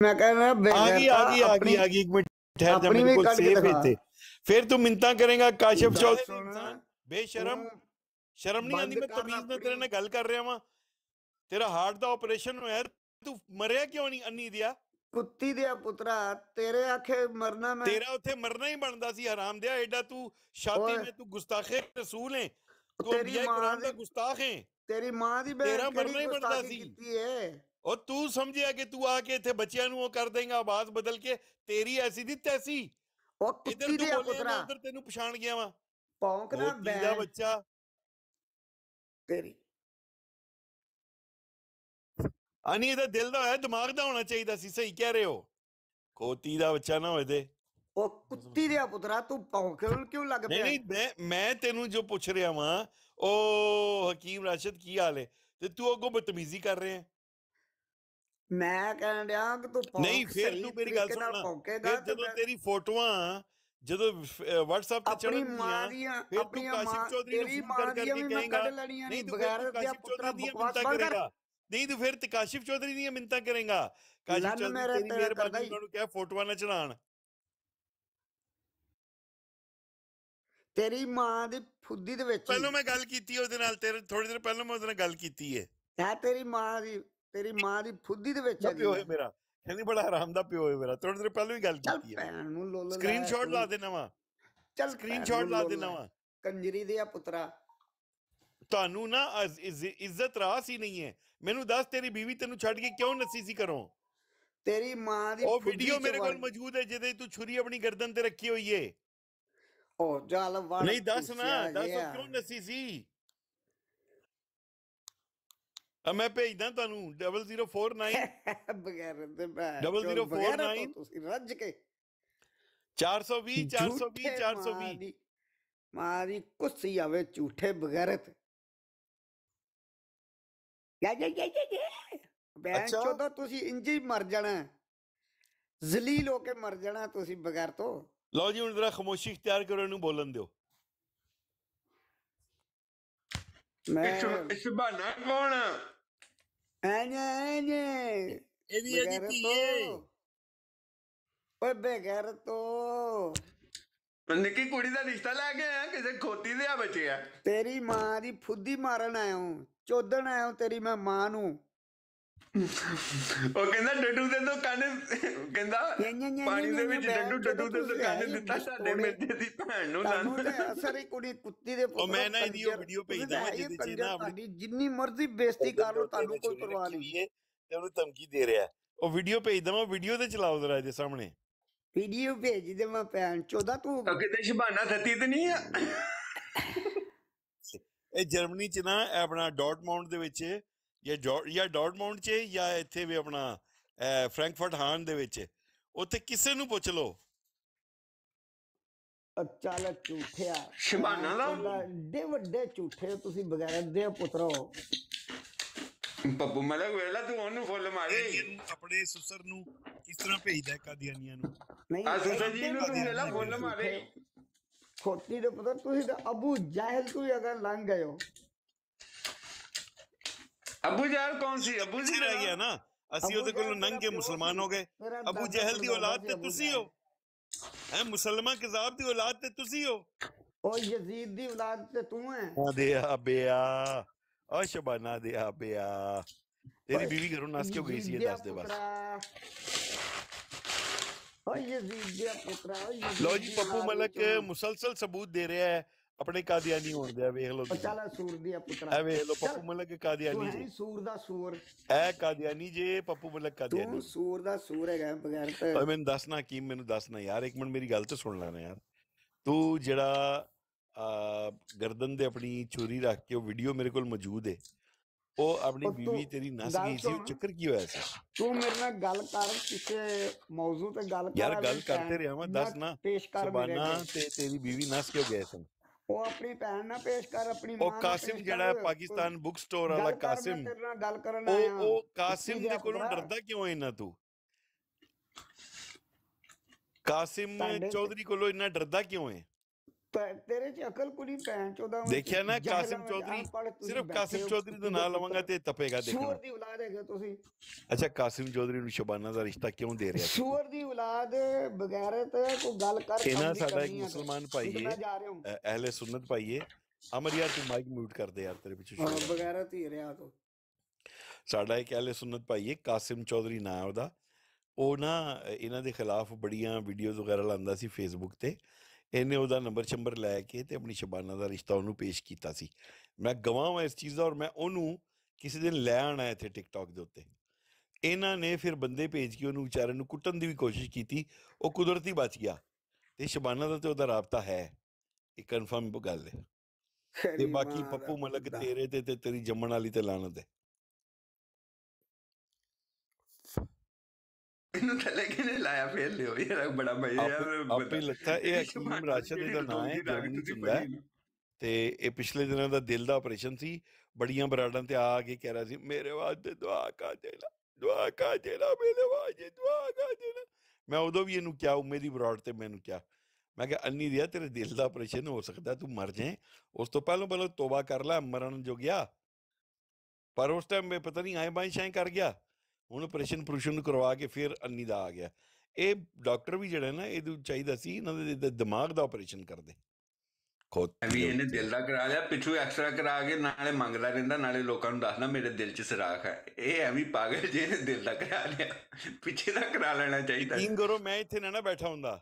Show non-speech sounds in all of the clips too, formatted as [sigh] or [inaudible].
ਮੈਂ ਕਹਿੰਦਾ ਆ ਗਈ ਆ ਗਈ ਆ ਗਈ ਆ ਗਈ ਇੱਕ ਮਿੰਟ ਠਹਿਰ ਜਾ ਆਪਣੀ ਮੇਰੇ ਵੀ ਕੋਲ ਕੱਢ ਕੇ ਸੇਵ ਦਿਖਾ। ਇੱਥੇ ਫਿਰ ਤੂੰ ਮਿੰਤਾ ਕਰੇਗਾ ਕਾਸ਼ਫ ਗੱਲ ਚੌਧਰੀ ਸੁਣ, ਇਨਸਾਨ ਬੇਸ਼ਰਮ ਤੂੰ ਸ਼ਰਮ ਨਹੀਂ ਆਉਂਦੀ ਮੈਂ ਬੰਦ ਕਰ ਤਮੀਜ਼ ਨਾਲ ਆਪਣੀ- ਤੇਰੇ ਨਾਲ ਗੱਲ ਕਰ ਰਿਹਾ ਵਾਂ ਤੇਰਾ ਹਾਰਟ ਦਾ ਆਪਰੇਸ਼ਨ ਹੋਇਆ ਤੂੰ ਮਰਿਆ ਕਿਉਂ ਨਹੀਂ ਅੰਨੀ ਦਿਆ ਕੁੱਤੀ ਦੇ ਪੁੱਤਰਾ ਤੇਰੇ ਆਖੇ ਮਰਨਾ ਮੈਂ ਤੇਰਾ ਉੱਥੇ ਮਰਨਾ ਹੀ ਬਣਦਾ ਸੀ ਹਰਾਮ ਦਿਆ ਐਡਾ ਤੂੰ ਸ਼ਾਦੀ ਓਏ। में तू गुस्ताखे रसूल है तू ਤੇਰੀ ਅੰਬੀਆ ਮਾਂ ਕੁਰਾਨ ਦਾ ਦੀ- ਗੁਸਤਾਖ ਹੈ ਤੇਰੀ ਮਾਂ ਦੀ ਤੇਰਾ ਬੈਨ ਮਰਨਾ ਹੀ ਉਹ ਤੂੰ ਸਮਝਿਆ ਕਿ ਤੂੰ ਆ ਕੇ ਇੱਥੇ ਬੱਚਿਆਂ ਨੂੰ ਉਹ ਕਰ ਦੇਂਗਾ ਆਵਾਜ਼ ਬਦਲ ਕੇ ਤੇਰੀ ਐਸੀ ਦੀ ਤੈਸੀ। ਉਹ ਕੁੱਤੀ ਦੇ ਪੁੱਤਰਾ ਉਧਰ ਤੈਨੂੰ ਪਛਾਣ ਗਿਆ ਵਾਂ। ਪੌਂਕ ਨਾ ਗੋਤੀ ਦਾ ਬੈਨ ਬੱਚਾ। ਤੇਰੀ। ਅਨੀ ਇਹਦਾ ਦਿਲ ਦਾ ਹੋਇਆ ਦਿਮਾਗ ਦਾ ਹੋਣਾ ਚਾਹੀਦਾ ਸੀ ਸਹੀ ਕਹਿ ਰਹੇ ਹੋ। ਕੋਤੀ ਦਾ ਬੱਚਾ ਨਾ ਹੋਏ ਤੇ। ਉਹ ਕੁੱਤੀ ਦੇ ਪੁੱਤਰਾ ਤੂੰ ਪੌਂਕਣ ਕਿਉਂ ਲੱਗ ਪਿਆ? ਨਹੀਂ ਮੈਂ ਮੈਂ ਤੈਨੂੰ ਜੋ ਪੁੱਛ ਰਿਹਾ ਵਾਂ ਉਹ ਹਕੀਮ ਰਾਸ਼ਦ ਕੀ ਹਾਲ ਹੈ ਤੇ ਤੂੰ ਅੱਗੋਂ ਬਦਤਮੀਜ਼ੀ ਕਰ ਰਿਹਾ। ਹੈ ਮੈਂ ਕਹਿਣ ਡਿਆ ਕਿ ਤੂੰ ਪੌਂਕ ਨਹੀਂ ਫਿਰ ਤੂੰ ਮੇਰੀ ਗੱਲ ਭੌਂਕੇਗਾ ਫਿਰ ਜਦੋਂ ਤੇਰੀ ਫੋਟੋਆਂ ਜਦੋਂ WhatsApp ਤੇ ਚੜਨਗੀਆਂ ਫਿਰ ਤੂੰ ਮਾਂ ਚੌਧਰੀ ਨੂੰ ਫੋਨ ਕਰਕੇ ਕਹੇਗਾ ਨਹੀਂ ਤੂੰ ਪੁੱਤਰਾ ਚੌਧਰੀ ਦੀਆਂ ਮਿੰਤਾਂ ਕਰੇਗਾ। ਨਹੀਂ ਤੂੰ ਫਿਰ ਤੇ ਕਾਸ਼ਿਫ ਚੌਧਰੀ ਦੀਆਂ ਮਿੰਤਾਂ ਕਰੇਗਾ। ਕਾਸ਼ਿਫ ਲੰਨ ਚੌਧਰੀ ਤੇਰੀ ਮਿਹਰਬਾਨੀ। ਉਹਨਾਂ ਨੂੰ ਕਹਿ ਫੋਟੋਆਂ ਨਾ ਚੜਾਣ ਤੇਰੀ ਮਾਂ ਦੀ ਫੁੱਦੀ ਦੇ ਵਿੱਚ ਪਹਿਲਾਂ ਮੈਂ ਗੱਲ ਕੀਤੀ ਉਹਦੇ ਨਾਲ ਤੇਰੇ ਥੋੜੀ ਦੇਰ ਪਹਿਲਾਂ ਮੈਂ ਉਹਦੇ ਨਾਲ ਗੱਲ ਕੀਤੀ ਹੈ ਹੈ ਤੇਰੀ ਮਾਂ ਦੀ ਤੇਰੀ ਮਾਂ ਦੀ ਫੁੱਦੀ ਦੇ ਵਿੱਚ ਹੈਗੀ ਪਿਓ ਹੈ ਹੈ। ਮੇਰਾ। ਕਹਿੰਦੀ ਬੜਾ ਹਰਾਮ ਦਾ ਪਿਓ ਹੈ ਮੇਰਾ। ਥੋੜੀ ਦੇਰ ਪਹਿਲਾਂ ਹੀ ਗੱਲ ਕੀਤੀ ਹੈ ਭੈਣ ਨੂੰ ਲੋਲ ਸਕਰੀਨਸ਼ਾਟ ਲਾ ਦੇਣਾ ਵਾ। ਚੱਲ ਸਕਰੀਨਸ਼ਾਟ ਲਾ ਦੇਣਾ ਵਾ। ਕੰਜਰੀ ਦੇ ਆ ਪੁੱਤਰਾ। ਤੁਹਾਨੂੰ ਨਾ ਇੱਜ਼ਤ ਰਾਸ ਹੀ ਨਹੀਂ ਹੈ। ਮੈਨੂੰ ਦੱਸ ਤੇਰੀ ਬੀਵੀ ਤੈਨੂੰ ਛੱਡ ਕੇ ਕਿਉਂ ਨੱਸੀ ਸੀ ਕਰੋ ਤੇਰੀ ਮਾਂ ਦੀ ਉਹ ਵੀਡੀਓ ਮੇਰੇ ਕੋਲ ਮੌਜੂਦ ਹੈ ਜਿਹਦੇ ਤੂੰ ਛੁਰੀ ਆਪਣੀ ਗਰਦਨ ਤੇ ਰੱਖੀ ਹੋਈ ਏ। ਉਹ ਜਲ ਵੜ ਨਹੀਂ ਦੱਸ ਨਾ ਦੱਸ। ਕਿਉਂ ਨੱਸੀ ਸੀ? ਆ ਮੈਂ ਭੇਜਦਾ ਤੁਹਾਨੂੰ 0049 [laughs] ਬਗੈਰ ਤੇ ਤੋਂ nine ਤੁਸੀਂ ਰੱਜ ਕੇ 420 420 ਝੂਠੇ 420 ਮਾਂ ਦੀ- ਮਾਂ ਦੀ ਕੁੱਸੀ ਆਵੇ ਝੂਠੇ ਬਗੈਰਤ। ਯਾ ਯਾ ਯਾ ਯਾ ਅੱਛਾ। ਚੋਦਾ ਤੁਸੀਂ ਇੰਜ ਹੀ ਮਰ ਜਾਣਾ। ਜ਼ਲੀਲ ਹੋ ਕੇ ਮਰ ਜਾਣਾ ਤੁਸੀਂ ਬਗੈਰ ਤੋਂ। ਲਓ ਜੀ ਹੁਣ ਜਰਾ ਖਾਮੋਸ਼ੀ ਇਖਤਿਆਰ ਕਰੋ ਇਹਨੂੰ ਬੋਲਣ ਦਿਓ। ਮੈਂ ਇਸ ਬਹਾਨਾ ਕੌਣ ਆ? ਐਨੇ ਐਨੇ ਇਹਦੀ ਇਹਦੀ ਬਗੈਰ ਧੀਏ ਤੋਂ ਓਏ ਬਗੈਰ ਤੋਂ ਨਿੱਕੀ ਕੁੜੀ ਦਾ ਰਿਸ਼ਤਾ ਲੈ ਕੇ ਆਇਆ ਕਿਸੇ ਖੋਤੀ ਦੇ ਆ ਬਚਿਆ ਤੇਰੀ ਮਾਂ ਦੀ ਫੁੱਦੀ ਮਾਰਨ ਆਇਆ ਹੂੰ ਚੋਦਣ ਆਇਆ ਹੂੰ ਤੇਰੀ ਮੈਂ ਮਾਂ ਨੂੰ ਉਹ ਕਹਿੰਦਾ ਡੱਡੂ ਦੇ ਦੋ ਕੰਨ ਕਹਿੰਦਾ ਪਾਣੀ ਦੇ ਵਿੱਚ ਡੱਡੂ ਡੱਡੂ ਦੇ ਤੁਸੀਂ ਕੰਨ ਦਿੱਤਾ ਸਾਡੇ ਮਿਰਜੇ ਦੀ ਭੈਣ ਨੂੰ ਤੇ ਲੰਨ ਅਸਰ ਹੀ ਕੁੜੀ ਕੁੱਤੀ ਦੇ ਪੁੱਤਰ ਮੈਂ ਨਾ ਇਹਦੀ ਉਹ ਵੀਡੀਓ ਭੇਜਦਾ ਤਾਂ ਹੈ ਹੀ ਜਿਹਦੇ ਚ ਨਾ ਆਪਣੀ ਜਿੰਨੀ ਮਰਜ਼ੀ ਬੇਇੱਜ਼ਤੀ ਕਰ ਲਓ ਤੁਹਾਨੂੰ ਕੋਈ ਪਰਵਾਹ ਨਹੀਂ। ਤੇ ਉਹਨੂੰ ਧਮਕੀ ਦੇ ਰਿਹਾ। ਹੈ। ਉਹ ਵੀਡੀਓ ਭੇਜਦਾ ਮੈਂ ਵੀਡੀਓ ਤੇ ਚਲਾਓ ਜ਼ਰਾ ਇਹਦੇ ਸਾਹਮਣੇ। ਵੀਡੀਓ ਭੇਜ ਦੇ ਮੈਂ ਭੈਣ ਚੋਦਾ ਤੂੰ। ਉਹ ਕਿਤੇ ਸ਼ਬਾਨਾ ਥੱਤੀ ਤੇ ਨਹੀਂ ਆ। ਇਹ ਜਰਮਨੀ ਚ ਨਾ ਇਹ ਆਪਣਾ ਡਾਰਟਮਾਉਂਟ ਦੇ ਵਿੱਚ ਜਾਂ ਜਾਂ ਡਾਰਟਮਾਉਂਟ ਚ ਜਾਂ ਇੱਥੇ ਵੀ ਆਪਣਾ ਫ੍ਰੈਂਕਫਰਟ ਹਾਨ ਦੇ ਵਿੱਚ ਉੱਥੇ ਕਿਸੇ ਨੂੰ ਪੁੱਛ ਲਓ। ਅ ਚੱਲ ਝੂਠਿਆ ਸ਼ਬਾਨਾ ਦਾ- ਡੇ ਵੱਡੇ ਝੂਠੇ ਤੁਸੀਂ ਬਗੈਰ ਦੇ ਪੁੱਤਰੋ ਪੱਪੂ ਮਲਕ ਵੇਲਾ ਤੂੰ ਉਹਨੂੰ ਫੁੱਲ ਮਾਰੇ। ਆਪਣੇ ਸੁਸਰ ਨੂੰ ਕਿਸ ਤਰ੍ਹਾਂ ਭੇਜਦਾ ਕਾਦੀਆਨੀਆਂ ਨੂੰ? ਨਹੀਂ ਆ ਸੁਸਾ ਜੀ ਨੂੰ ਤੂੰ ਵੇਲਾ ਫੁੱਲ ਮਾਰੇ। ਖੋਤੀ ਦੇ ਪੁੱਤਰ ਤੁਸੀਂ ਤਾਂ ਅਬੂ ਜਾਹਿਲ ਤੋਂ ਹੀ ਅਗਰ ਲੰਘ ਗਏ ਹੋ। ਅਬੂ ਜਾਲ ਕੌਣ ਸੀ ਅਬੂ ਜੀ ਤੁਸੀਂ ਰਹਿ ਗਿਆ ਨਾ ਅਸੀਂ ਉਹਦੇ ਕੋਲੋਂ ਨੰਗ ਕੇ ਮੁਸਲਮਾਨ ਹੋ ਗਏ ਮੇਰਾ ਅਬੂ ਦਾਦਾ ਜਹਿਲ ਦੀ ਪੜਦਾਦਾ ਔਲਾਦ ਸੀ ਤੇ ਅਬੂ ਤੁਸੀਂ ਜਹਿਲ। ਹੋ ਹੈ ਮੁਸਲਮਾਨ ਕਿਜ਼ਾਬ ਦੀ ਔਲਾਦ ਤੇ ਤੁਸੀਂ ਹੋ ਉਹ ਯਜ਼ੀਦ ਦੀ ਔਲਾਦ ਤੇ ਤੂੰ ਹੈ ਦੇ ਆਬਿਆ ਆ ਸ਼ਬਾਨਾ ਦੇ ਆਬਿਆ ਤੇਰੀ ਓਏ, ਬੀਵੀ ਘਰੋਂ ਨਸ ਕਿਉਂ ਗਈ ਸੀ ਇਹ ਯਜ਼ੀਦ ਦੱਸ ਦੇ ਬਸ ਪੁੱਤਰਾ। ਓ ਯਜ਼ੀਦ ਦੇ ਪੁੱਤਰਾ ਓ ਯਜ਼ੀਦ ਲੋ ਜੀ ਦੀ ਪੱਪੂ ਔਲਾਦ ਮਲਕ ਚੋਂ। ਮੁਸਲਸਲ ਸਬੂਤ ਦੇ ਰਿਹਾ ਹੈ ਆਪਣੇ ਕਾਦੀਆਨੀ ਹੋਣ ਦਾ ਵੇਖ ਲਓ। ਚੱਲ ਸੂਰ ਦੀ ਪੁੱਤਰਾ। ਇਹ ਵੇਖ ਲਓ ਪੱਪੂ ਮਲਕ ਕਾਦੀਆਨੀ ਜੀ। ਸੂਰ ਦਾ ਸੂਰ। ਇਹ ਕਾਦੀਆਨੀ ਜੇ ਪੱਪੂ ਮਲਕ ਕਾਦੀਆਨੀ ਤੂੰ ਸੂਰ ਦਾ ਸੂਰ ਹੈਗਾ ਬਗੈਰ ਤੇ ਓਏ ਮੈਨੂੰ ਦੱਸਣਾ ਕੀ ਮੈਨੂੰ ਦੱਸਣਾ ਯਾਰ ਇੱਕ ਮਿੰਟ ਮੇਰੀ ਗੱਲ ਤੇ ਸੁਣ ਲੈਣਾ ਯਾਰ। ਤੂੰ ਜਿਹੜਾ ਆ ਗਰਦਨ ਦੇ ਆਪਣੀ ਚੋਰੀ ਰੱਖ ਕੇ ਉਹ ਵੀਡੀਓ ਮੇਰੇ ਕੋਲ ਮੌਜੂਦ ਹੈ ਉਹ ਆਪਣੀ ਬੀਵੀ ਤੇਰੀ ਨਸ ਗਈ ਸੀ ਉਹ। ਚੱਕਰ ਕੀ ਹੋਇਆ ਸੀ? ਤੂੰ ਮੇਰੇ ਨਾਲ ਗੱਲ ਕਰ ਕਿਸੇ ਮੌਜੂ ਤੇ ਗੱਲ ਕਰ ਯਾਰ ਗੱਲ ਕਰਦੇ ਰਿਹਾ ਮੈਂ ਦੱਸ ਨਾ। ਪੇਸ਼ ਕਰ ਮੇਰੇ। ਤੇ ਤੇਰੀ ਬੀਵੀ ਨਸ ਕਿਉਂ ਗਏ ਸਨ? ਉਹ ਆਪਣੀ ਭੈਣ ਨਾਲ ਪੇਸ਼ ਕਰ ਆਪਣੀ ਮਾਂ ਉਹ ਕਾਸਿਮ ਜਿਹੜਾ। ਪਾਕਿਸਤਾਨ ਬੁੱਕ ਸਟੋਰ ਵਾਲਾ ਕਾਸਿਮ ਗੱਲ ਕਰਨ ਉਹ ਆਇਆ ਉਹ ਕਾਸਿਮ ਦੇ ਕੋਲੋਂ। ਡਰਦਾ ਕਿਉਂ ਹੈ ਇੰਨਾ ਤੂੰ ਕਾਸਿਮ ਚੌਧਰੀ ਕੋਲੋਂ ਇੰਨਾ ਡਰਦਾ ਕਿਉਂ ਹੈ ਤੇਰੇ ਚ ਅਕਲ ਕੁੜੀ ਭੈਣ ਚੋਦਾ ਦੇਖਿਆ ਨਾ ਕਾਸਿਮ ਚੌਧਰੀ ਸਿਰਫ ਕਾਸਿਮ ਚੌਧਰੀ ਦਾ ਨਾਮ ਲਵਾਂਗਾ ਤੇ ਤਪੇਗਾ ਸੂਰ ਦੇਖਣਾ ਦੀ ਔਲਾਦ ਹੈਗੇ ਤੁਸੀਂ। ਅੱਛਾ ਕਾਸਿਮ ਚੌਧਰੀ ਨੂੰ ਸ਼ਬਾਨਾ ਦਾ ਰਿਸ਼ਤਾ ਕਿਉਂ ਦੇ ਰਿਹਾ ਸੂਰ ਦੀ ਔਲਾਦ ਬਗੈਰਤ ਕੋਈ ਗੱਲ ਕਰ ਇਹ ਨਾ ਕੰਮ ਦੀ ਸਾਡਾ ਇੱਕ। ਮੁਸਲਮਾਨ ਭਾਈ ਹੈ। ਅਹਿਲੇ ਸੁਨਨਤ ਭਾਈ ਹੈ ਅਮਰ ਯਾਰ ਤੂੰ ਮਾਈਕ ਮਿਊਟ ਕਰ ਦੇ ਯਾਰ ਤੇਰੇ ਪਿੱਛੇ ਸ਼ੋਰ। ਬਗੈਰਤ ਹੀ ਰਿਹਾ ਤੂੰ। ਸਾਡਾ ਇੱਕ ਅਹਿਲੇ ਸੁਨਨਤ ਭਾਈ ਹੈ ਕਾਸਿਮ ਚੌਧਰੀ ਨਾਂ ਹੈ ਉਹਦਾ ਉਹ ਨਾ ਇਹਨਾਂ ਦੇ ਖਿਲਾਫ ਬੜੀਆਂ ਵੀਡੀਓਜ਼ ਵਗੈਰਾ ਲਾਉਂਦਾ ਸੀ ਫੇਸਬੁੱਕ ਤੇ। ਇਹਨੇ ਉਹਦਾ ਨੰਬਰ ਚੰਬਰ ਲੈ ਕੇ ਤੇ ਆਪਣੀ ਸ਼ਬਾਨਾ ਦਾ ਰਿਸ਼ਤਾ ਉਹਨੂੰ ਪੇਸ਼ ਕੀਤਾ ਸੀ। ਮੈਂ ਗਵਾਹ ਹਾਂ ਇਸ ਚੀਜ਼ ਦਾ ਔਰ ਮੈਂ ਉਹਨੂੰ ਕਿਸੇ ਦਿਨ ਲੈ ਆਣਾ ਇੱਥੇ ਟਿਕਟੌਕ ਦੇ ਉੱਤੇ। ਇਹਨਾਂ ਨੇ ਫਿਰ ਬੰਦੇ ਭੇਜ ਕੇ ਉਹਨੂੰ ਵਿਚਾਰੇ ਨੂੰ ਕੁੱਟਣ ਦੀ ਵੀ ਕੋਸ਼ਿਸ਼ ਕੀਤੀ ਉਹ ਕੁਦਰਤੀ ਬਚ ਗਿਆ ਤੇ ਸ਼ਬਾਨਾ ਦਾ ਤੇ ਉਹਦਾ ਰਾਬਤਾ ਹੈ। ਇਹ ਕਨਫਰਮ ਗੱਲ ਹੈ। ਤੇ ਬਾਕੀ ਪੱਪੂ ਮਲਕ। ਤੇਰੇ ਤੇ ਤੇ ਤੇਰੀ ਜੰਮਣ ਵਾਲੀ ਤੇ ਲਾਨਤ ਹੈ। [laughs] ਇਹਨੂੰ ਥੱਲੇ ਕਿਨੇ ਲਾਇਆ? ਫੇਰ ਲਿਓ। ਯਾਰ ਬੜਾ ਮਜ਼ਾ ਯਾਰ ਆਪੇ ਲੱਥਾ ਇਹ ਹਕੀਮ ਰਾਸ਼ਦ ਇਹਦਾ ਨਾਂ ਹੈ ਤੇ ਇਹ ਪਿਛਲੇ ਦਿਨਾਂ ਦਾ ਦਿਲ ਦਾ ਆਪਰੇਸ਼ਨ ਸੀ। ਬੜੀਆਂ ਬਰਾਡਾਂ ਤੇ ਆ ਕੇ ਕਹਿ ਰਿਹਾ ਸੀ ਮੇਰੇ ਵਾਸਤੇ ਦੁਆ ਕਰ ਦੇਣਾ ਦੁਆ ਕਰ ਦੇਣਾ ਮੇਰੇ ਵਾਸਤੇ ਦੁਆ ਕਰ ਦੇਣਾ। ਮੈਂ ਉਦੋਂ ਵੀ ਇਹਨੂੰ ਕਿਹਾ ਉਮੇ ਦੀ ਬਰਾਡ ਤੇ ਮੈਨੂੰ ਕਿਹਾ। ਮੈਂ ਕਿਹਾ ਅੰਨੀ ਦਿਆ ਤੇਰੇ ਦਿਲ ਦਾ ਆਪਰੇਸ਼ਨ ਹੋ ਸਕਦਾ ਤੂੰ ਮਰ ਜਾਏ। ਉਸ ਤੋਂ ਪਹਿਲਾਂ ਪਹਿਲਾਂ ਤੋਬਾ ਕਰ ਲੈ ਮਰਨ ਜੋ ਗਿਆ ਪਰ ਉਸ ਟਾਈਮ ਮੈਂ ਪਤਾ ਨਹੀਂ ਆਏ ਬਾਈ ਸ਼ਾਈ ਕਰ ਗਿਆ। ਹੁਣ ਆਪਰੇਸ਼ਨ ਪ੍ਰੂਸ਼ਨ ਕਰਵਾ ਕੇ ਫਿਰ ਅੰਨੀ ਦਾ ਆ ਗਿਆ। ਇਹ ਡਾਕਟਰ ਵੀ ਜਿਹੜਾ ਨਾ ਇਹਨੂੰ ਚਾਹੀਦਾ ਸੀ ਇਹਨਾਂ ਦੇ ਦਿਮਾਗ ਦਾ ਆਪਰੇਸ਼ਨ ਕਰਦੇ। ਖੁਦ ਵੀ ਇਹਨੇ ਦਿਲ ਦਾ ਕਰਾ ਲਿਆ ਪਿੱਛੋਂ ਐਕਸਟਰਾ ਕਰਾ ਕੇ ਨਾਲੇ ਮੰਗਦਾ ਰਹਿੰਦਾ ਨਾਲੇ ਲੋਕਾਂ ਨੂੰ ਦੱਸਦਾ ਮੇਰੇ ਦਿਲ 'ਚ ਸਰਾਖ ਹੈ। ਇਹ ਐਵੇਂ ਪਾਗਲ ਜੇ ਦਿਲ ਦਾ ਕਰਾ ਲਿਆ ਪਿੱਛੇ ਦਾ ਕਰਾ ਲੈਣਾ ਚਾਹੀਦਾ। ਯਕੀਨ ਕਰੋ ਮੈਂ ਇੱਥੇ ਨਾ ਨਾ ਬੈਠਾ ਹੁੰਦਾ।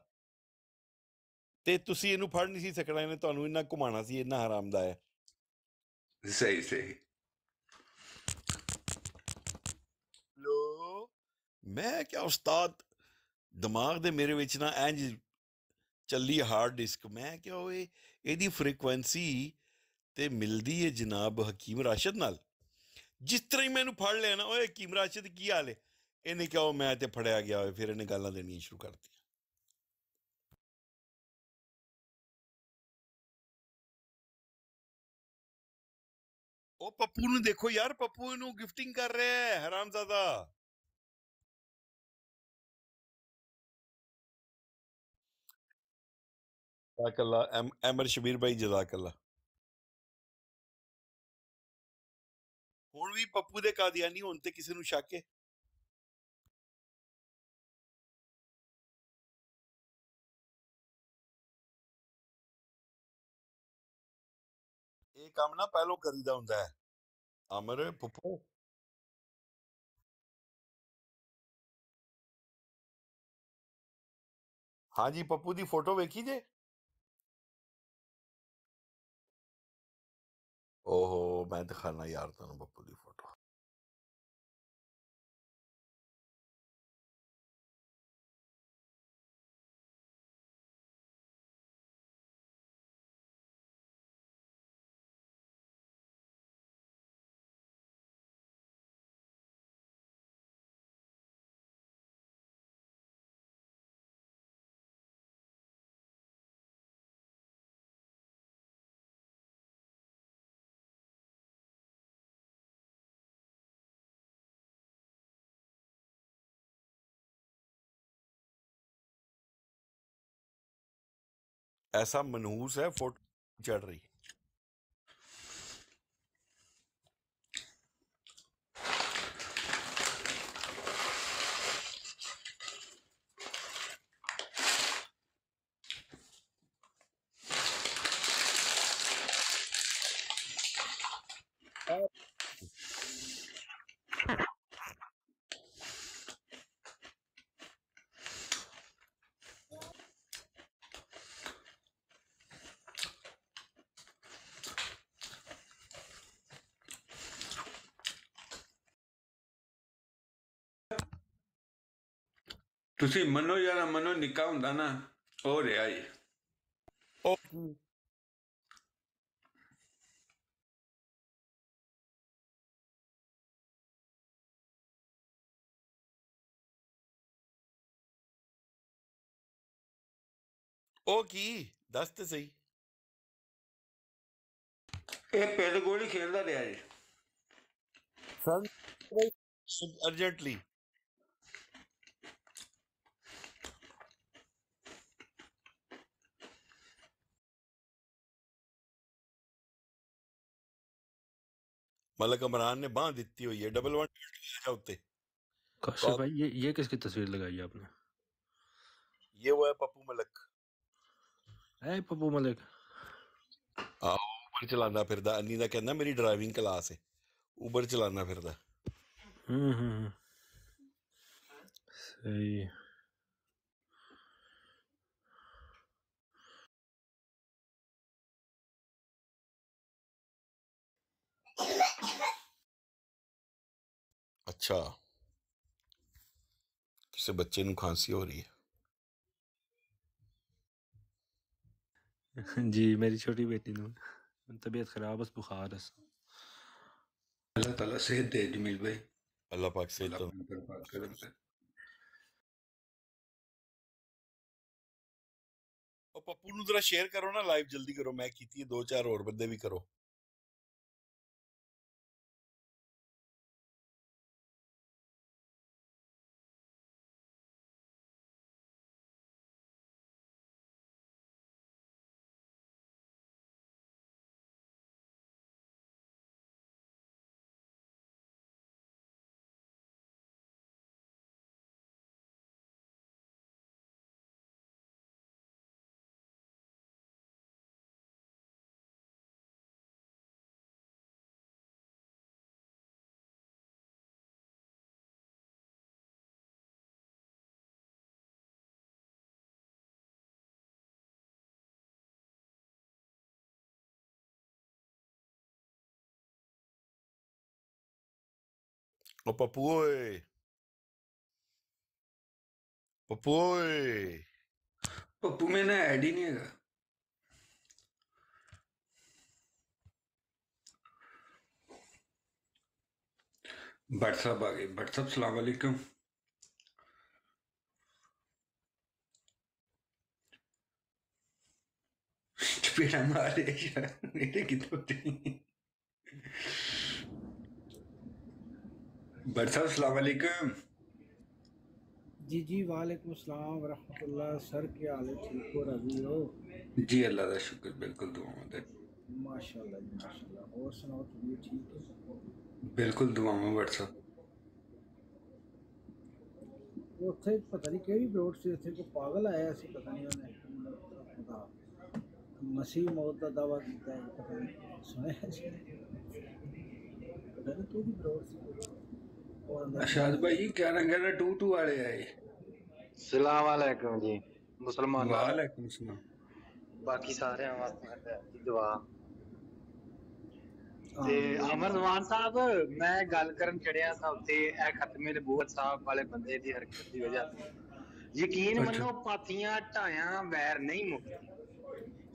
ਤੇ ਤੁਸੀਂ ਇਹਨੂੰ ਫੜ ਨਹੀਂ ਸੀ ਸਕਣਾ ਇਹਨੇ ਤੁਹਾਨੂੰ ਇੰਨਾ ਘੁਮਾਣਾ ਸੀ ਇੰਨਾ ਹਰਾਮ ਦਾ ਹੈ ਸਹੀ ਸਹੀ ਲੋ ਮੈਂ ਕਿਹਾ, ਉਸਤਾਦ, ਦਿਮਾਗ ਦੇ ਮੇਰੇ ਵਿੱਚ ਨਾ ਇੰਜ ਚੱਲੀ ਹਾਰਡ ਡਿਸਕ ਮੈਂ ਕਿਹਾ, ਓਏ, ਇਹਦੀ ਫ੍ਰੀਕੁਐਂਸੀ ਤੇ ਮਿਲਦੀ ਹੈ ਜਨਾਬ ਹਕੀਮ ਰਾਸ਼ਦ ਨਾਲ। ਜਿਸ ਤਰ੍ਹਾਂ ਹੀ ਮੈਨੂੰ ਫੜ ਲਿਆ ਨਾ, ਓਏ, ਹਕੀਮ ਰਾਸ਼ਦ ਕੀ ਹਾਲ ਹੈ ਇਹਨੇ ਕਿਹਾ ਮੈਂ ਤੇ ਫੜਿਆ ਗਿਆ ਹੋਏ ਫਿਰ ਇਹਨੇ ਗੱਲਾਂ ਦੇਣੀਆਂ ਸ਼ੁਰੂ ਕਰਤੀਆਂ। ਉਹ ਪੱਪੂ ਨੂੰ ਦੇਖੋ ਯਾਰ, ਪੱਪੂ ਇਹਨੂੰ ਗਿਫਟਿੰਗ ਕਰ ਰਿਹਾ ਹੈ ਹਰਾਮਜ਼ਾਦਾ ਜਜ਼ਾਕੱਲਾ ਐਮ ਐਮਰ ਸ਼ਬੀਰ ਭਾਈ ਜਜ਼ਾਕੱਲਾ ਹੁਣ ਵੀ ਪੱਪੂ ਦੇ ਕਾਦੀਆਨੀ ਹੋਣ ਤੇ ਕਿਸੇ ਨੂੰ ਸ਼ੱਕ ਹੈ ਇਹ ਕੰਮ ਨਾ ਪਹਿਲੋਂ ਕਰੀਦਾ ਹੁੰਦਾ ਹੈ ਅਮਰ ਪੱਪੂ ਹਾਂਜੀ ਪੱਪੂ ਦੀ ਫੋਟੋ ਵੇਖੀ ਜੇ ਓਹੋ ਮੈਂ ਦਿਖਾਣਾ ਯਾਰ ਤੁਹਾਨੂੰ ਬੱਪੂ ਦੀ ਫੋਟੋ ऐसा मनहूस है फोटो चढ़ रही ਤੁਸੀਂ ਮੰਨੋ ਜਾਂ ਨਾ ਮੰਨੋ ਨਿੱਕਾ ਹੁੰਦਾ ਨਾ ਉਹ ਰਿਹਾ ਏ ਉਹ ਉਹ ਕੀ ਦੱਸ ਤੇ ਸਹੀ ਇਹ ਪਿੱਲ ਗੋਲੀ ਖੇਡਦਾ ਰਿਹਾ ਜੀ ਸਰ ਅਰਜੈਂਟਲੀ ਮਲਕ ਇਮਰਾਨ ਨੇ ਬਾਹ ਦਿੱਤੀ ਹੋਈ ਹੈ ਡਬਲ 1 ਹੈ ਉੱਤੇ कौशल भाई ये ये किसकी तस्वीर लगाई है आपने ये वो है पप्पू मलक है पप्पू मलिक ਉਬਰ ਚਲਾਉਂਦਾ ਫਿਰਦਾ ਅੰਨੀ ਦਾ ਕਹਿੰਦਾ ਮੇਰੀ ਡਰਾਈਵਿੰਗ ਕਲਾਸ ਹੈ ਉਬਰ ਚਲਾਉਂਦਾ ਫਿਰਦਾ हम्म हम्म हम्म। सही है। ਅੱਛਾ ਕਿਸੇ ਬੱਚੇ ਨੂੰ ਖਾਂਸੀ ਹੋ ਰਹੀ ਹੈ [laughs] जी मेरी छोटी बेटी ਨੂੰ तबीयत खराब बस बुखार है ਅੱਲਾਹ ਤਾਲਾ ਸਿਹਤ ਦੇ ਜਮੀਲ ਭਾਈ ਅੱਲਾਹ ਪਾਕ ਸੇ ਅੱਲਾਹ ਤਾਂ ਆਪਣੀ ਕਿਰਪਾ ਕਰੇ ਉਹ ਪੱਪੂ ਨੂੰ ਜਰਾ ਸ਼ੇਅਰ ਕਰੋ ਨਾ ਲਾਈਵ ਜਲਦੀ ਕਰੋ ਮੈਂ ਕੀਤੀ ਹੈ ਦੋ ਚਾਰ ਹੋਰ ਬੰਦੇ ਵੀ ਕਰੋ ਉਹ ਪੱਪੂ ਓਏ ਪੱਪੂ ਓਏ ਪੱਪੂ ਮੇਰਾ ਐਡ ਹੀ ਨਹੀਂ ਹੈਗਾ ਭੱਟ ਸਾਹਿਬ ਆ ਗਏ ਭੱਟ ਸਾਹਿਬ ਸਲਾਮ ਵਾਲੇਕੁਮ ਚਪੇੜਾ ਮਾਰੇ ਯਾਰ ਮੇਰੇ ਕਿਤੋਂ ਤੇ भट्ट साहब सलाम वालेकुम जी जी वालेकुम अस्सलाम वरहमतुल्लाह सर क्या हाल है ठीक हो राजी हो जी अल्लाह का शुक्र बिल्कुल दुआओं दे माशाल्लाह जी माशाल्लाह और सुनाओ तुम ठीक है बिल्कुल दुआओं भट्ट साहब ਉੱਥੇ ਪਤਾ ਨਹੀਂ ਕਿਹੜੀ ਰੋਡ ਸੀ ਉੱਥੇ ਕੋਈ ਪਾਗਲ ਆਇਆ ਸੀ ਪਤਾ ਨਹੀਂ ਉਹਨੇ ਉਹਦਾ ਮਸੀਹ ਮੌਤ ਦਾ ਦਾਵਾ ਕੀਤਾ ਹੈ ਪਤਾ ਨਹੀਂ ਸੁਣਿਆ ਸੀ ਪਤਾ ਨਹੀਂ ਕਿਹੜੀ road C ਅਸ਼ਾਦ Bhai 11 11 to to ਵਾਲੇ ਆਏ ਸਲਾਮ ਵਾਲੇਕਮ ਜੀ ਮੁਸਲਮਾਨ ਵਾਲੇਕਮ ਸਲਾਮ। ਬਾਕੀ ਸਾਰਿਆਂ ਵਾਸਤੇ ਦੁਆ। ਤੇ ਅਮਰ ਸਾਹਿਬ ਮੈਂ ਗੱਲ ਕਰਨ ਚੜਿਆ ਤਾਂ ਉੱਤੇ ਇਹ ਖਤਮੇ ਨਬੂਵਤ ਸਾਹਿਬ ਵਾਲੇ ਬੰਦੇ ਦੀ ਹਰਕਤ ਦੀ ਵਜ੍ਹਾ ਯਕੀਨ ਮੰਨੋ ਪਾਥੀਆਂ ਢਾਇਆ ਵੈਰ ਨਹੀਂ ਮੁੱਕਦੀ।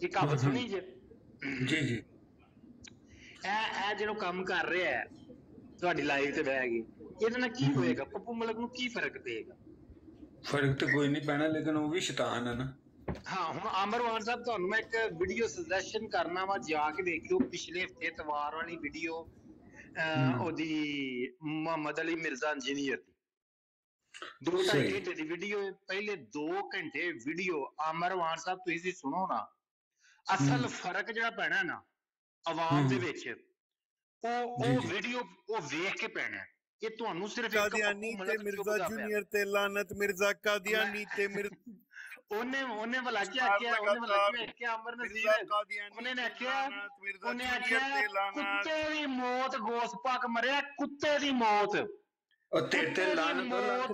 ਇਹ ਕਹਾਵਤ ਸੁਣੀ ਜੀ? ਜੀ ਜੀ। ਇਹ ਇਹ ਜਿਹੜਾ ਕੰਮ ਕਰ ਰਿਹਾ ਤੁਹਾਡੀ ਲਾਈਫ ਤੇ ਬਹਿ ਗਈ। ਇਹਦੇ ਨਾਲ ਕੀ ਹੋਏਗਾ? ਪੱਪੂ ਮਲਕ ਨੂੰ ਕੀ ਫ਼ਰਕ ਪਏਗਾ? ਫ਼ਰਕ ਤਾਂ ਕੋਈ ਨਹੀਂ ਪੈਣਾ ਲੇਕਿਨ ਉਹ ਵੀ ਸ਼ੈਤਾਨ ਹੈ ਨਾ। ਹਾਂ ਹੁਣ ਅਮਰਵਾਨ ਸਾਹਿਬ ਤੁਹਾਨੂੰ ਮੈਂ ਇੱਕ ਵੀਡੀਓ ਸੁਜੈਸ਼ਨ ਕਰਨਾ ਵਾ ਜਾ ਕੇ ਦੇਖਿਓ ਪਿਛਲੇ ਹਫ਼ਤੇ ਇਤਵਾਰ ਵਾਲੀ ਵੀਡੀਓ ਉਹਦੀ ਮੁਹੰਮਦ ਅਲੀ ਮਿਰਜ਼ਾ ਇੰਜੀਨੀਅਰ ਦੋ। ਘੰਟੇ ਦੀ ਵੀਡੀਓ ਪਹਿਲੇ 2 ਘੰਟੇ ਵੀਡੀਓ ਅਮਰਵਾਨ ਸਾਹਿਬ ਤੁਸੀਂ ਸੁਣੋ ਨਾ ਅਸਲ ਫ਼ਰਕ ਜਿਹੜਾ ਪੈਣਾ ਨਾ ਆਵਾਮ ਦੇ ਵਿੱਚ ਉਹ ਉਹ ਵੀਡੀਓ ਉਹ ਵੇਖ ਕੇ ਪੈਣਾ। ਇਹ ਤੁਹਾਨੂੰ ਸਿਰਫ ਇੱਕ ਕਾਦੀਆਨੀ ਤੇ ਮਿਰਜ਼ਾ ਜੂਨੀਅਰ ਤੇ ਲਾਨਤ ਮਿਰਜ਼ਾ ਕਾਦੀਆਨੀ ਤੇ ਮਿਰ [laughs] ਉਹਨੇ ਉਹਨੇ ਭਲਾ ਕੀ ਆਖਿਆ ਉਹਨੇ ਭਲਾ ਕੀ ਆਖਿਆ ਅਮਰ ਨਜ਼ੀਰ ਉਹਨੇ ਨੇ ਆਖਿਆ ਉਹਨੇ ਆਖਿਆ ਕੁੱਤੇ ਦੀ ਮੌਤ ਗੋਸਪਾਕ ਮਰਿਆ ਕੁੱਤੇ ਦੀ ਮੌਤ। ਤੇ ਤੇ ਲਾਨਤ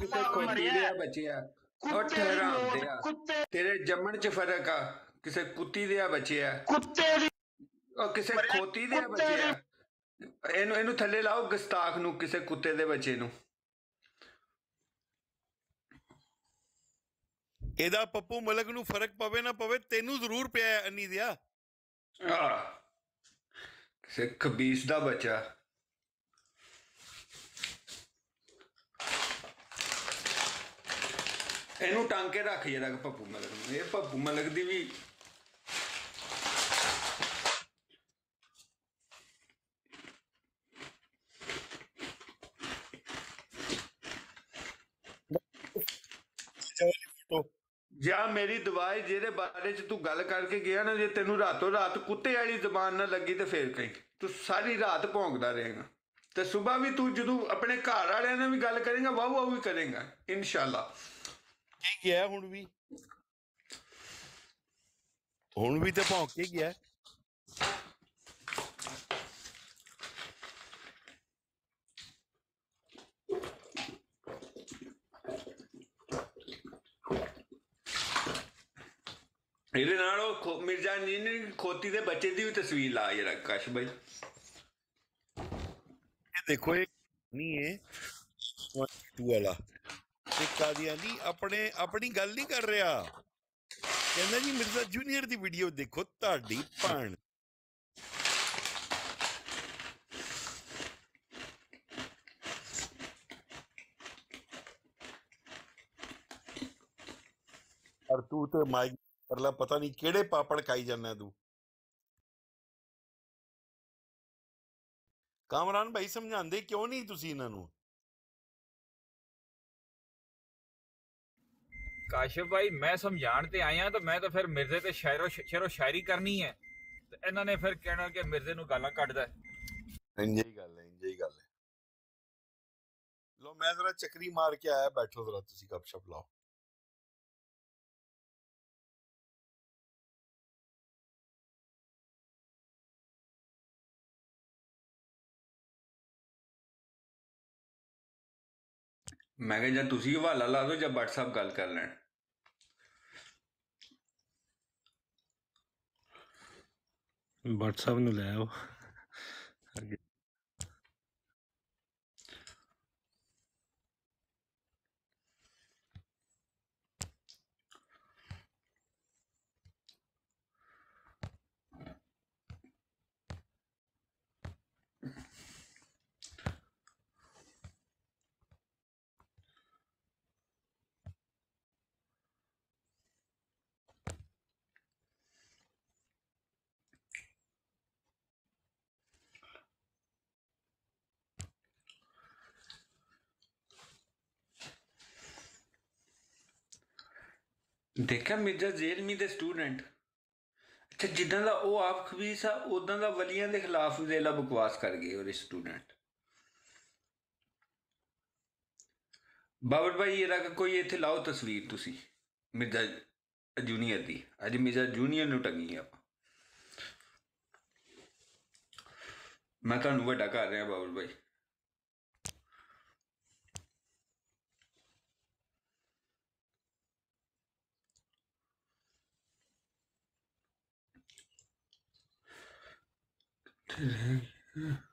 ਕਿਸੇ ਕੋਈ ਲਿਆ ਬਚਿਆ ਕੁੱਤੇ ਦੀ ਕੁੱਤੇ ਤੇਰੇ ਜੰਮਣ ਚ ਫ਼ਰਕ ਆ ਕਿਸੇ ਕੁੱਤੀ ਦੇ ਆ ਬਚਿਆ ਕੁੱਤੇ ਦੀ ਕਿਸੇ ਖੋਤੀ ਦੇ ਆ ਬਚਿਆ ਇਹਨੂੰ ਇਹਨੂੰ ਥੱਲੇ ਲਾਓ ਗਸਤਾਖ ਨੂੰ ਕਿਸੇ ਕੁੱਤੇ ਦੇ ਬੱਚੇ ਨੂੰ। ਇਹਦਾ ਪੱਪੂ ਮਲਕ ਨੂੰ ਫ਼ਰਕ ਪਵੇ ਨਾ ਪਵੇ ਤੈਨੂੰ ਜ਼ਰੂਰ ਪਿਆ ਹੈ ਅੰਨੀ ਦਿਆ। ਆ ਕਿਸੇ ਖਬੀਸ ਦਾ ਬੱਚਾ। ਇਹਨੂੰ ਟੰਗ ਕੇ ਰੱਖ ਜਰਾ ਪੱਪੂ ਮਲਕ ਨੂੰ। ਇਹ ਪੱਪੂ ਮਲਕ ਦੀ ਵੀ ਜਾਂ ਮੇਰੀ ਦਵਾਈ ਜਿਹਦੇ ਬਾਰੇ ਚ ਤੂੰ ਗੱਲ ਕਰਕੇ ਗਿਆ ਨਾ, ਜੇ ਤੈਨੂੰ ਰਾਤੋਂ ਰਾਤ ਕੁੱਤੇ ਵਾਲੀ ਜ਼ਬਾਨ ਨਾ ਲੱਗੀ ਤੇ ਫੇਰ ਕਹੀਂ। ਤੂੰ ਸਾਰੀ ਰਾਤ ਭੌਂਕਦਾ ਰਹੇਗਾ। ਤੇ ਸਵੇਰ ਵੀ ਤੂੰ ਜਦੋਂ ਆਪਣੇ ਘਰ ਵਾਲਿਆਂ ਨਾਲ ਵੀ ਗੱਲ ਕਰੇਗਾ, ਵਾਹ ਵਾਹ ਵੀ ਕਰੇਗਾ, ਇਨਸ਼ਾਅੱਲਾ। ਕੀ ਗਿਆ ਹੁਣ ਵੀ? ਹੁਣ ਵੀ ਤੇ ਭੌਂਕ ਕੇ ਗਿਆ। ਇਹਦੇ ਨਾਲ ਉਹ ਮਿਰਜ਼ਾ ਜੀ ਨੇ ਖੋਤੀ ਦੇ ਬੱਚੇ ਦੀ ਵੀ ਤਸਵੀਰ ਲਾ ਜਰਾ ਕਸ਼ ਬਾਈ। ਇਹ ਦੇਖੋ, ਇਹ ਨਹੀਂ ਹੈ। ਟੂ ਵਾਲਾ ਤੇ ਕਾਦੀਆਨੀ ਆਪਣੇ ਆਪਣੀ ਗੱਲ ਨਹੀਂ ਕਰ ਰਿਹਾ। ਕਹਿੰਦਾ ਜੀ, ਮਿਰਜ਼ਾ ਜੂਨੀਅਰ ਦੀ ਵੀਡੀਓ ਦੇਖੋ, ਤੁਹਾਡੀ ਭਾਣ। ਪਰ ਤੂੰ ਤੇ ਮਾਈਕ ਕਰ ਲੈ ਪਤਾ ਨਹੀਂ ਕਿਹੜੇ ਪਾਪੜ ਖਾਈ ਜਾਂਦਾ ਤੂੰ। ਕਾਮਰਾਨ ਭਾਈ ਸਮਝਾਉਂਦੇ ਕਿਉਂ ਨਹੀਂ ਤੁਸੀਂ ਇਹਨਾਂ ਨੂੰ? ਕਾਸ਼ਿਫ ਭਾਈ ਮੈਂ ਸਮਝਾਣ ਤੇ ਆਇਆ ਤਾਂ ਮੈਂ ਤਾਂ ਫਿਰ ਮਿਰਜ਼ੇ ਤੇ ਸ਼ਾਇਰੋ ਸ਼ੇਰੋ ਸ਼ਾਇਰੀ ਕਰਨੀ ਹੈ। ਤੇ ਇਹਨਾਂ ਨੇ ਫਿਰ ਕਹਿਣਾ ਕਿ ਮਿਰਜ਼ੇ ਨੂੰ ਗਾਲਾਂ ਕੱਢਦਾ। ਇੰਜੇ ਹੀ ਗੱਲ ਹੈ ਇੰਜੇ ਹੀ ਗੱਲ ਹੈ। ਲੋ ਮੈਂ ਜ਼ਰਾ ਚੱਕਰੀ ਮਾਰ ਕੇ ਆਇਆ ਬੈਠੋ ਜ਼ਰਾ ਤੁਸੀਂ ਗੱਪਸ਼ਪ ਲਾਓ। ਮੈਂ ਕਿਹਾ ਜਾਂ ਤੁਸੀਂ ਹਵਾਲਾ ਲਾ ਦਿਓ ਜਾਂ WhatsApp ਗੱਲ ਕਰ ਲੈਣ। WhatsApp ਨੂੰ ਲੈ ਆਓ। ਅੱਗੇ ਦੇਖਿਆ ਮਿਰਜ਼ਾ ਜ਼ੇਲਮੀ ਦੇ ਸਟੂਡੈਂਟ? ਅੱਛਾ, ਜਿੱਦਾਂ ਦਾ ਉਹ ਆਪ ਖਬੀਸ ਆ ਉਦਾਂ ਦਾ ਵਲੀਆਂ ਦੇ ਖਿਲਾਫ ਦੇ ਬਕਵਾਸ ਕਰ ਗਏ ਉਹਦੇ ਸਟੂਡੈਂਟ। ਬਾਬਰ ਭਾਈ, ਇਹਦਾ ਕੋਈ ਇੱਥੇ ਲਾਓ ਤਸਵੀਰ ਤੁਸੀਂ, ਮਿਰਜ਼ਾ ਜੂਨੀਅਰ ਦੀ। ਅੱਜ ਮਿਰਜ਼ਾ ਜੂਨੀਅਰ ਨੂੰ ਟੰਗੀ ਆਪਾਂ। ਮੈਂ ਤੁਹਾਨੂੰ ਵੱਡਾ ਕਰ ਰਿਹਾ ਬਾਬਰ ਭਾਈ। today.